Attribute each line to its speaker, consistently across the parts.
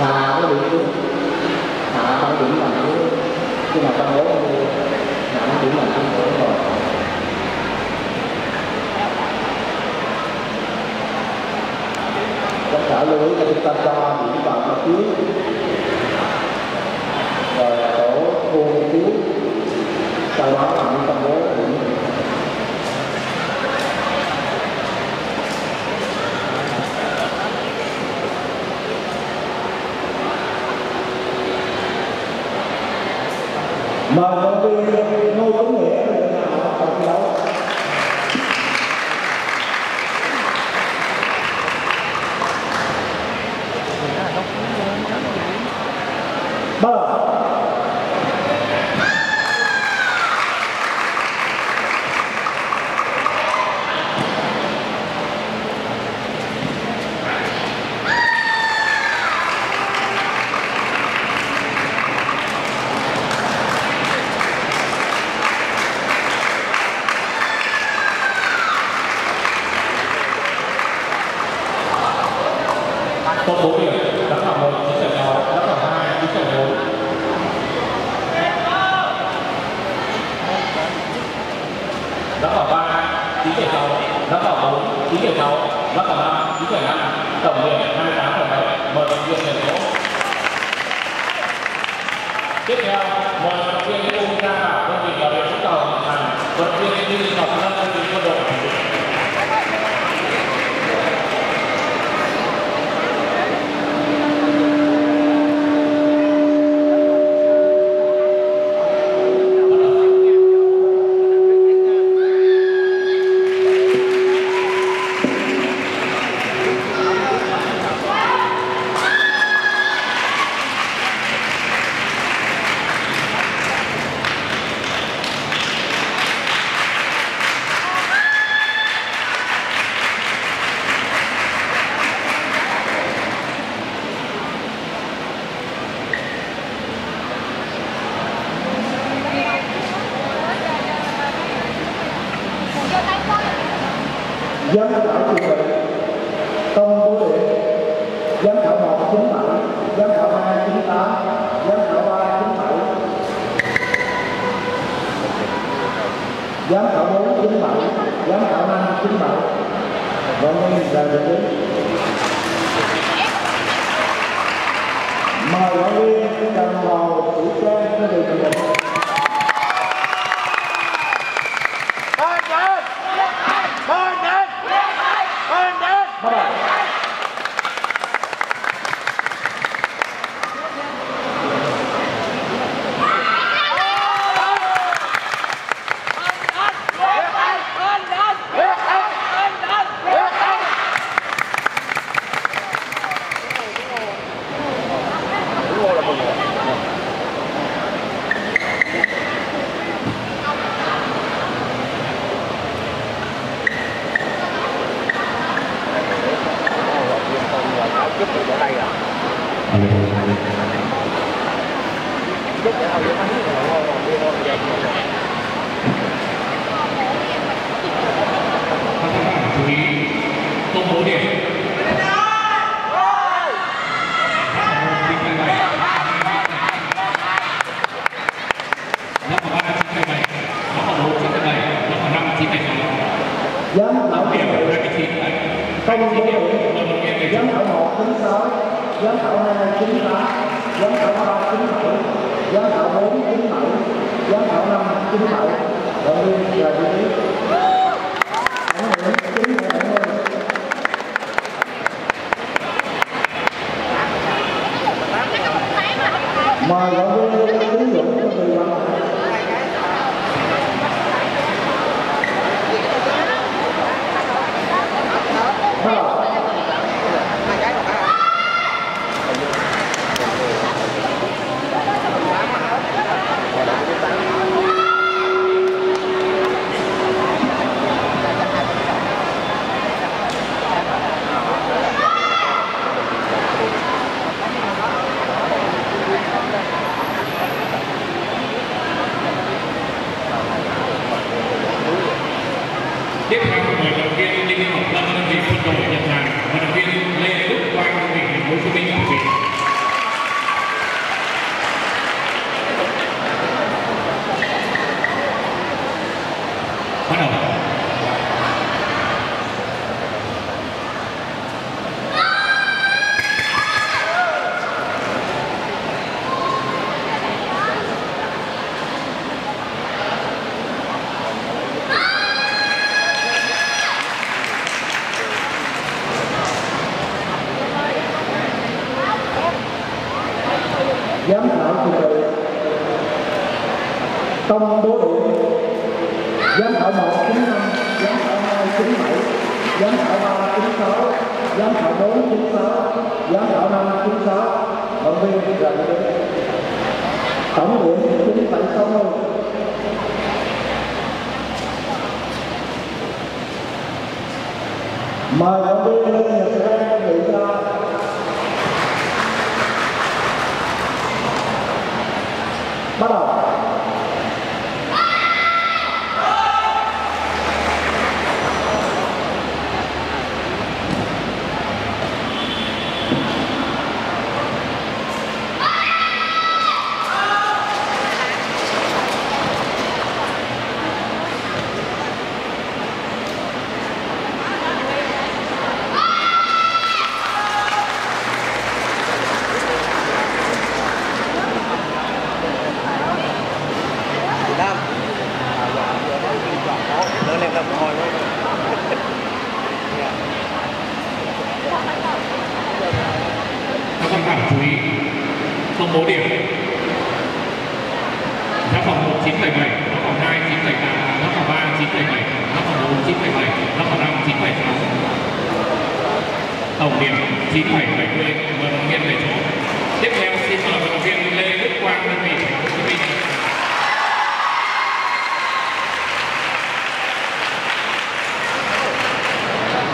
Speaker 1: và cái điểm yếu và cái điểm mạnh yếu khi mà con bố đi là cái điểm mạnh yếu của rồi tất cả lưu ý là chúng
Speaker 2: ta cho điểm vào mặt trước rồi tổ vuông trước mời công viên ngô tuấn chín trận 6 đá vào 5 chín trận 5 tổng điểm 28 trận 7 mời vận động viên thành phố tiếp theo, mời vận động viên công ra vào. Đơn vị Bà Rịa Vũng Tàu Hà Thành. Vận động viên đi Ngọc
Speaker 1: giám khảo chủ bị công bố điểm giám khảo một chín bảy, giám khảo hai chín tám, giám khảo ba chín bảy. Giám khảo bốn chín bảy, giám khảo năm chín bảy. Vận động viên là vị mời
Speaker 2: chú ý công bố điểm
Speaker 1: giám khảo chuẩn bị công bố điểm giám khảo một chín sáu giám khảo hai chín tám giám khảo ba chín bảy giám khảo bốn chín bảy giám khảo năm chín bảy vận động
Speaker 2: giám khảo trật tự
Speaker 1: tông bố điểm giám khảo một chín năm, giám khảo hai chín bảy, giám khảo ba chín sáu, giám khảo bốn chín sáu, giám khảo năm chín sáu. Động viên gần đến tổng điểm chín bảy sáu mời động viên lên.
Speaker 2: Điểm 9770, mời động viên về chỗ. Tiếp theo xin mời vận động viên Lê Đức Quang đơn vị thành phố Hồ Chí Minh.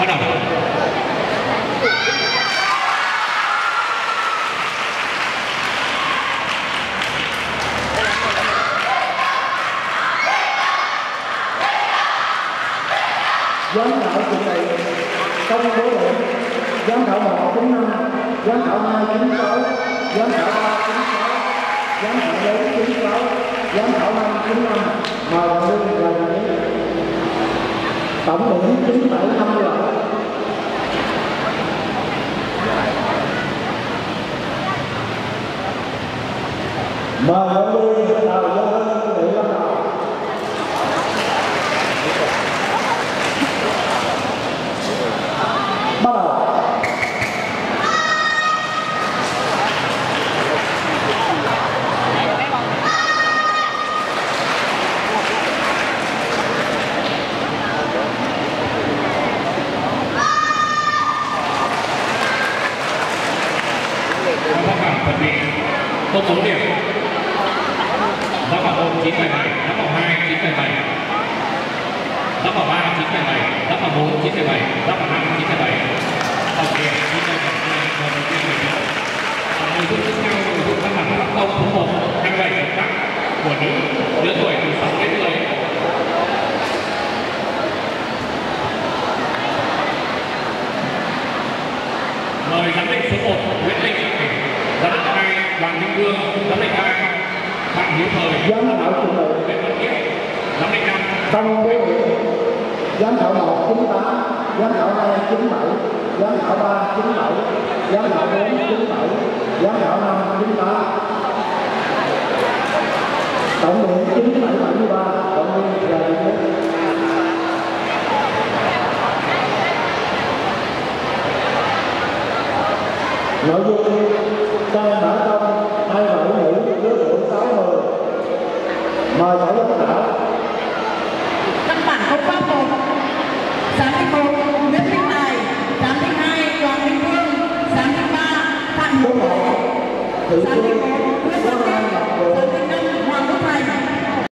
Speaker 2: Bắt đầu.
Speaker 1: giám khảo chuẩn bị công bố điểm giám khảo một chín năm giám khảo hai chín sáu, giám khảo ba chín sáu, giám khảo bốn chín sáu, giám khảo năm chín năm, mời động viên là như tổng điểm chín bảy năm mươi bảy. Mời động viên đào gia แล้วก็
Speaker 2: คนนี้ตัวสูงเดียวแล้วก็โอนคิดไปใหม่แล้วก็ให้คิดไปใหม่แล้วก็ว่าคิดไปใหม่แล้วก็โอนคิดไปใหม่แล้วก็นั่งคิดไปใหม่โอ
Speaker 1: เคคิด
Speaker 2: ไปใหม่เรา
Speaker 1: ไปคิดไปใหม่เราทุกทุกอย่างทุกขนาดเราต้องทั้งหมดทั้งไรทั้งหมดนี้ định 5 công bố điểm giám khảo
Speaker 3: một chín tám, giám khảo hai chín bảy, giám khảo ba chín bảy, giám khảo bốn chín bảy, giám
Speaker 1: khảo
Speaker 3: năm
Speaker 1: chín
Speaker 3: tám. Tổng điểm chín bảy bảy mươi ba, tổng điểm là nội dung